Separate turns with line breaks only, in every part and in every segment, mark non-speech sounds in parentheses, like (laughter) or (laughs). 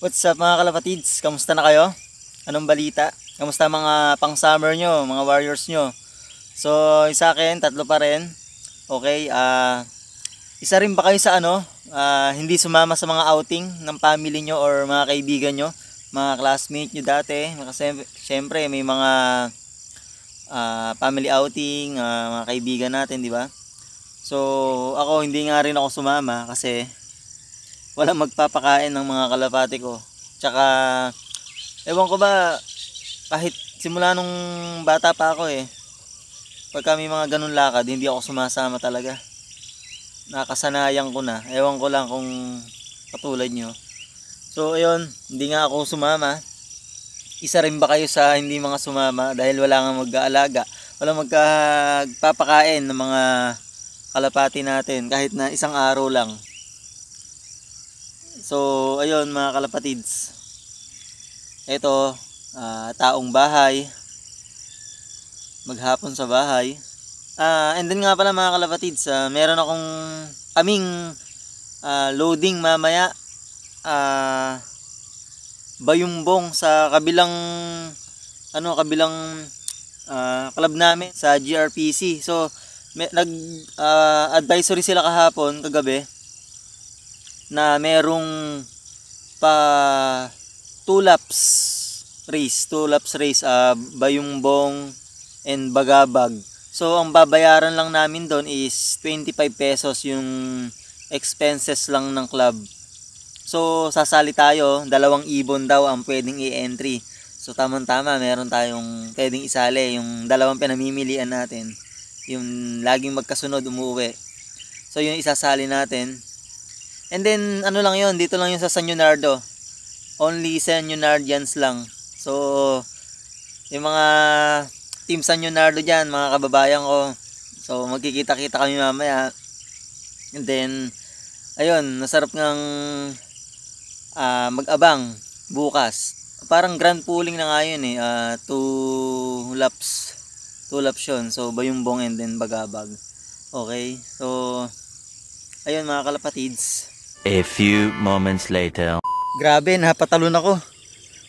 What's up mga kalapatids? Kamusta na kayo? Anong balita? Kamusta mga pang summer nyo, mga warriors nyo? So, sa akin, tatlo pa rin. Okay, ah... isa rin ba kayo sa ano, ah, hindi sumama sa mga outing ng family nyo or mga kaibigan nyo, mga classmate nyo dati? Kasi syempre may mga ah, family outing, ah, mga kaibigan natin, di ba? So, ako hindi nga rin ako sumama kasi walang magpapakain ng mga kalapati ko. Tsaka, ewan ko ba, kahit simula nung bata pa ako eh, pagka may mga ganun lakad, hindi ako sumasama talaga. Nakasanayan ko na. Ewan ko lang kung katulad nyo. So, ayun, hindi nga ako sumama. Isa rin ba kayo sa hindi mga sumama dahil wala nga mag-aalaga? Wala magpapakain ng mga kalapati natin kahit na isang araw lang. So, ayun mga kalapatids. Ito, ah, taong bahay. Maghapon sa bahay. Ah, and then nga pala mga kalapatids, ah, meron akong kaming ah, loading mamaya. Ah, bayumbong sa kabilang ano, kabilang ah, club namin sa GRPC. So, may, nag ah, advisory sila kahapon, kagabi na merong pa two race, two race, uh, Bayumbong and Bagabag. So, ang babayaran lang namin doon is 25 pesos yung expenses lang ng club. So, sasali tayo, dalawang ibon daw ang pwedeng i-entry. So, tamang-tama, meron tayong pwedeng isali, yung dalawang pinamimilian natin. Yung laging magkasunod umuwi. So, yung isasali natin, And then, ano lang yon dito lang yung sa San Leonardo. Only San Leonardians lang. So, yung mga team San Leonardo dyan, mga kababayan ko. So, magkikita-kita kami mamaya. And then, ayun, nasarap ng ah, mag-abang bukas. Parang grand pooling na nga yun eh. ah, two laps. Two laps yun. So, Bayumbong and then Bagabag. Okay. So, ayun mga kalapatids.
A few moments later.
Grabe, napatalon ako.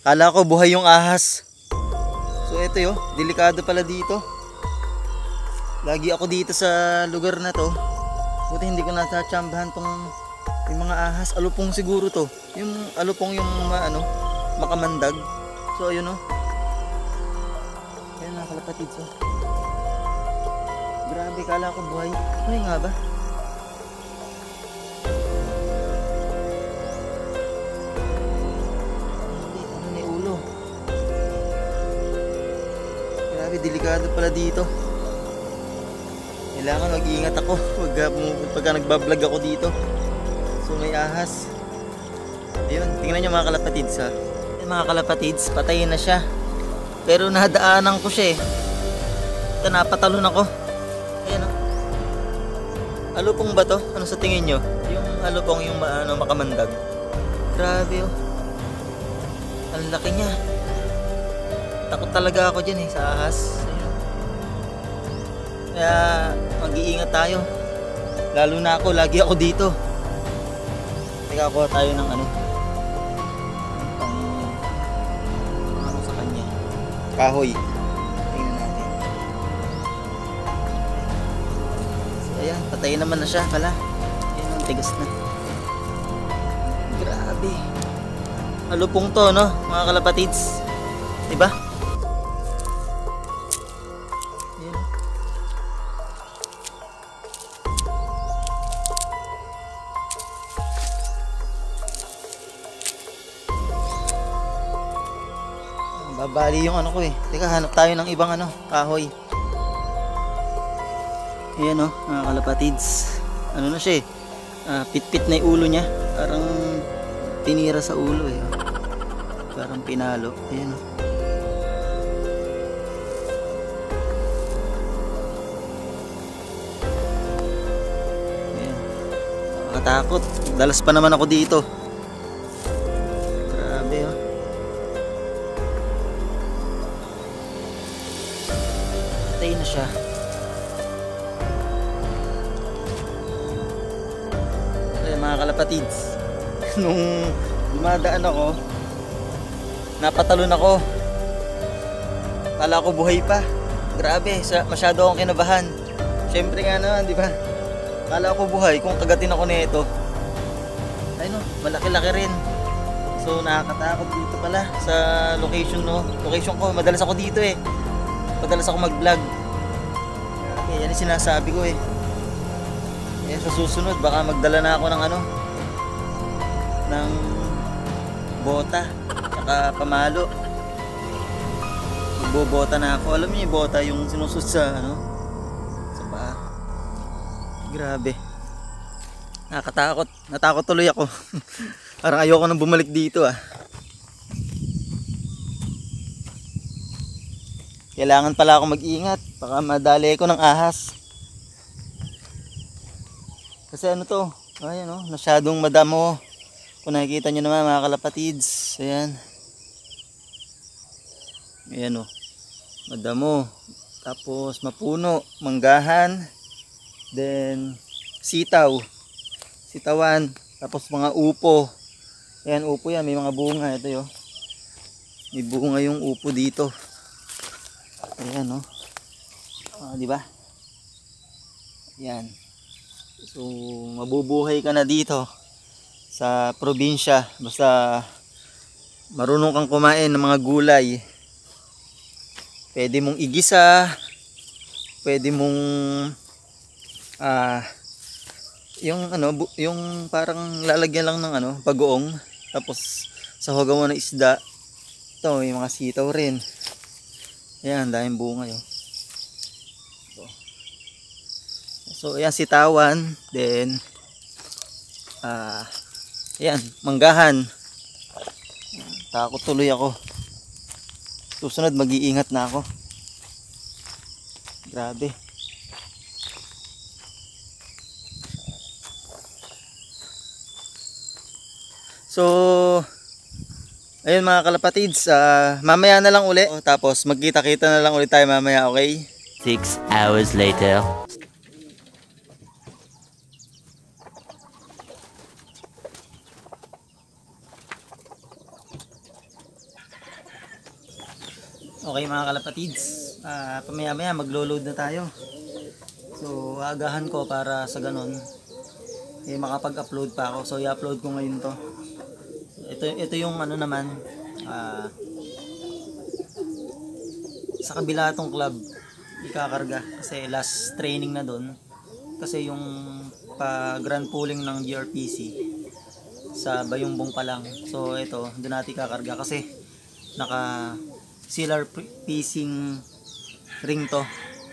Kala ko buhay yung ahas. So ito yo, delikado pala dito. Lagi ako dito sa lugar na to. Buti hindi ko natatsambahan tong yung mga ahas. Alupong siguro to. Yung alupong yung ano, makamandag. So ayun oh. Ayun na kalapatid so. Grabe, kala ko buhay. Buhay nga ba? Grabe, delikado pala dito. Kailangan mag-iingat ako (laughs) pag, pagka nagbablog ako dito. So may ahas. Ayun, tingnan nyo mga kalapatids ha. Ayun, mga kalapatids, patayin na siya. Pero nadaanan ko siya eh. Ito, napatalon ako. Ayan oh. Alupong ba to? Ano sa tingin nyo? Yung alupong yung ano, makamandag. Grabe oh. Ang laki niya. Takot talaga ako dyan eh sa ahas. Kaya mag-iingat tayo. Lalo na ako, lagi ako dito. Teka, kuha tayo ng ano. Pang, ano sa kanya. Kahoy. Tingnan natin. So, ayan, patay naman na siya pala. Ayan, ang tigas na. Grabe. Alupong to, no? Mga kalapatids. Diba? Babali yung ano ko eh. Teka, hanap tayo ng ibang ano, kahoy. Ayan o, mga kalapatids. Ano na siya eh. Ah, pit-pit na ulo niya. Parang tinira sa ulo eh. oh. Parang pinalo. Ayan o. Ayan. Nakatakot. Dalas pa naman ako dito. Patay na siya. Ayun, mga kalapatids. (laughs) Nung dumadaan ako, napatalon ako. Kala ko buhay pa. Grabe, masyado akong kinabahan. Siyempre nga naman, di ba? Kala ko buhay kung kagatin ako nito. Ay no, malaki-laki rin. So nakakatakot dito pala sa location no. Location ko, madalas ako dito eh. Madalas ako mag-vlog. Okay, yan yung sinasabi ko eh. Eh sa susunod baka magdala na ako ng ano ng bota saka pamalo. Magbobota na ako. Alam niyo yung bota yung sinusot sa ano sa paa. Grabe. Nakakatakot. Natakot tuloy ako. (laughs) Parang ayoko nang bumalik dito ah. Kailangan pala ako mag-ingat. Baka madali ko ng ahas. Kasi ano to? Ayan oh, masyadong madamo. Kung nakikita nyo naman mga kalapatids. Ayan. Ayan oh. Madamo. Tapos mapuno. Manggahan. Then sitaw. Sitawan. Tapos mga upo. Ayan upo yan. May mga bunga. Ito yo. May bunga yung upo dito. Ayan oh. Ah, di ba? Yan. So, mabubuhay ka na dito sa probinsya. Basta marunong kang kumain ng mga gulay. Pwede mong igisa. Pwede mong ah yung ano, yung parang lalagyan lang ng ano, bagoong. Tapos sa hugaw mo ng isda. Ito, may mga sitaw rin. Ayan, daming bunga yun. So, ayan sitawan. Then, ah, ayan, manggahan. Takot tuloy ako. Susunod, mag-iingat na ako. Grabe. So, ayun mga kalapatids, ah, mamaya na lang uli. Tapos, magkita-kita na lang ulit tayo mamaya, okay?
Six hours later.
Okay mga kalapatids, ah pamaya maya maglo-load na tayo. So agahan ko para sa ganun eh makapag-upload pa ako. So i-upload ko ngayon to. Ito ito yung ano naman ah sa kabila tong club ikakarga kasi last training na doon kasi yung pa grand pooling ng GRPC sa Bayumbong pa lang. So ito, doon natin kakarga kasi naka sealer piecing ring to.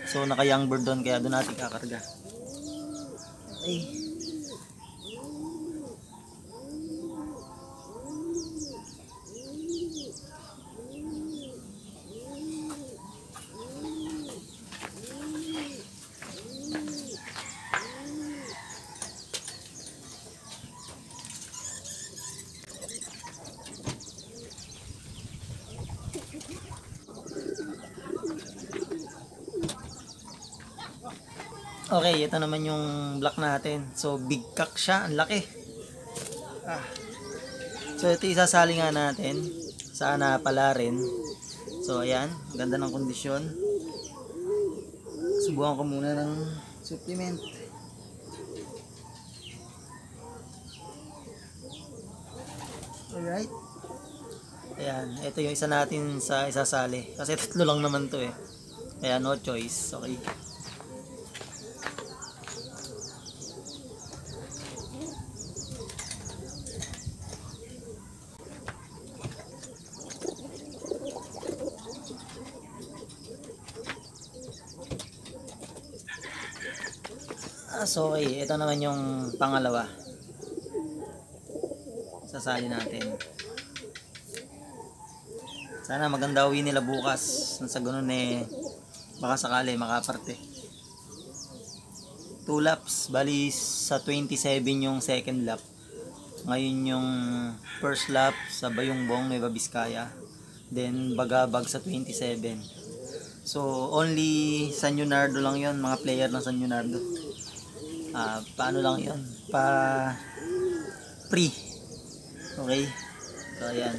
So naka young bird doon kaya doon natin kakarga. Ay. Okay, ito naman yung block natin. So big cock siya, ang laki. Ah. So ito isasali nga natin. Sana pala rin. So ayan, ganda ng kondisyon. Subukan ko muna ng supplement. Alright. Ayan, ito yung isa natin sa isasali. Kasi tatlo lang naman to eh. Kaya no choice. Okay. So okay. Ito naman yung pangalawa. Sasali natin. Sana maganda uwi nila bukas. Sa ganun eh, baka sakali makaparte. Two laps. Bali sa 27 yung second lap. Ngayon yung first lap sa Bayongbong, Nueva Vizcaya. Then Bagabag sa 27. So only San Leonardo lang yon mga player ng San Leonardo. Ah, paano lang yon Pa free. Okay? So, ayan.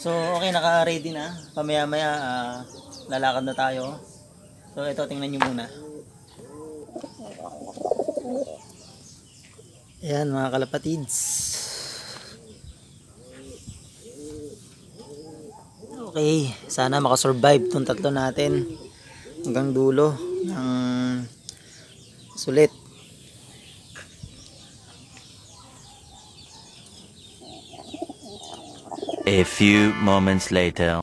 So, okay, naka-ready na. Pamaya-maya, ah, lalakad na tayo. So, ito, tingnan nyo muna. Ayan, mga kalapatids. Okay, sana makasurvive tong tatlo natin hanggang dulo ng sulit.
A few moments later.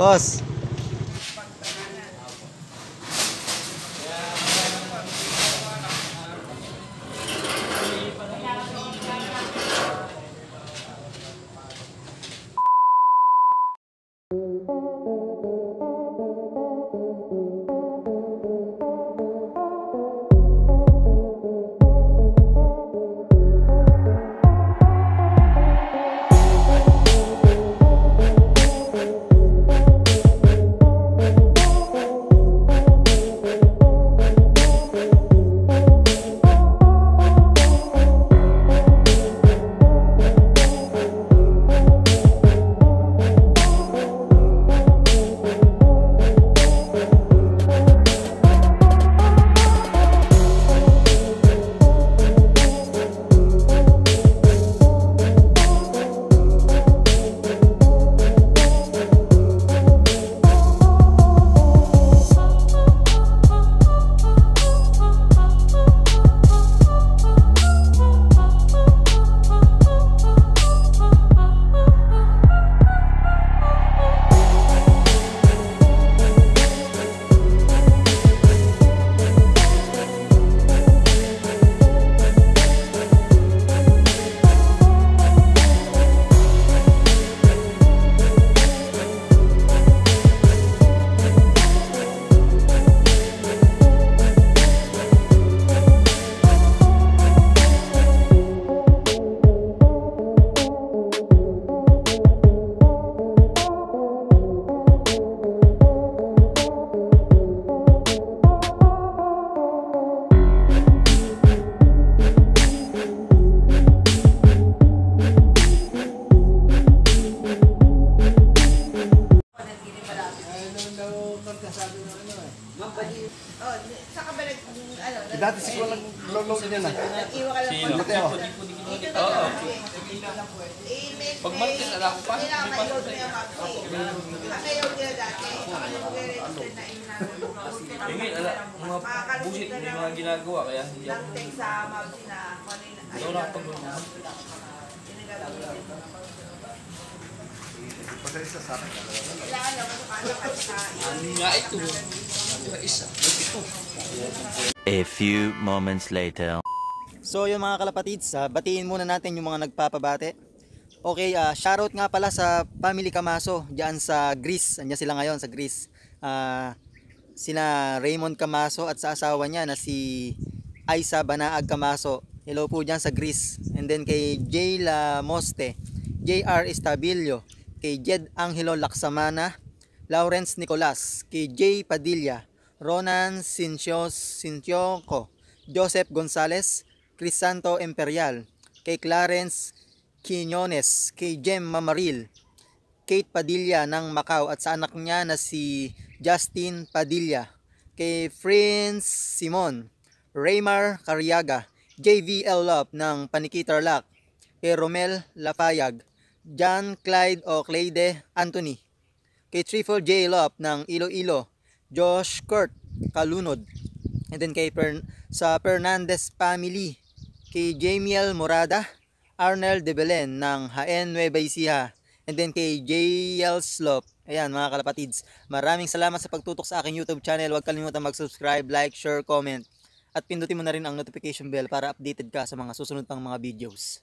Boss
Sa ka ba nag, ano, nag-
Dati siguro nag-load niya na.
nag-iwa ka lang
Sino?
po.
Mateo.
Dito na lang. Eh, may-
Pag
may-
alam ko pa.
Kailangan may-load na yung map. Ang may-load nila dati. Baka nung mag-register na
Yung yun, ala, mga busit, may mga ginagawa, kaya hindi ako.
Lang text sa map na kung ano yung-
Ikaw nakapag-load
Pasensya sa akin.
Nga ito?
A few moments later.
So yung mga kalapatids, ah, batiin muna natin yung mga nagpapabate. Okay, ah, shoutout nga pala sa Family Camaso diyan sa Greece. Andiyan sila ngayon sa Greece. Ah, sina Raymond Camaso at sa asawa niya na si Aiza Banaag Camaso. Hello po diyan sa Greece. And then kay Jay La Moste, JR Estabilio, kay Jed Angelo Laksamana, Lawrence Nicolas, kay Jay Padilla, Ronan Sintios Sintioko, Joseph Gonzales, Crisanto Imperial, kay Clarence Quinones, kay Jem Mamaril, Kate Padilla ng Macau at sa anak niya na si Justin Padilla, kay Prince Simon, Raymar Cariaga, JVL Love ng Panikitarlac, kay Romel Lapayag, John Clyde o Clayde Anthony, kay Triple J Love ng Iloilo, Josh Kurt Kalunod, and then kay Fern- sa Fernandez family, kay Jamiel Morada, Arnel de Belen ng Haen Nueva Ecija, and then kay JL Slop. Ayan mga kalapatids, maraming salamat sa pagtutok sa aking YouTube channel. Huwag kalimutan mag-subscribe, like, share, comment, at pindutin mo na rin ang notification bell para updated ka sa mga susunod pang mga videos.